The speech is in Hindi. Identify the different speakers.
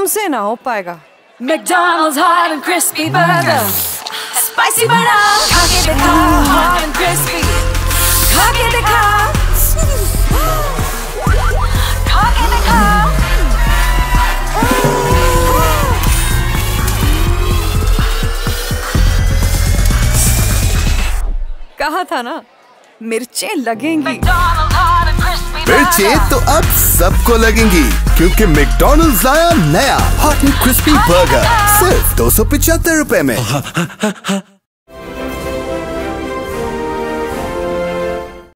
Speaker 1: तुमसे ना हो पाएगा
Speaker 2: McDonald's hot and crispy burger. Spicy बड़ा खा के दिखा hot and crispy. खा के दिखा खा के दिखा
Speaker 1: कहा था ना मिर्चें लगेंगी
Speaker 2: McDonald's
Speaker 3: मिर्चें तो अब सबको लगेंगी, क्योंकि मैकडोनल्ड लाया नया हॉट एंड क्रिस्पी बर्गर सिर्फ़ दो सौ पिछहत्तर रूपए में।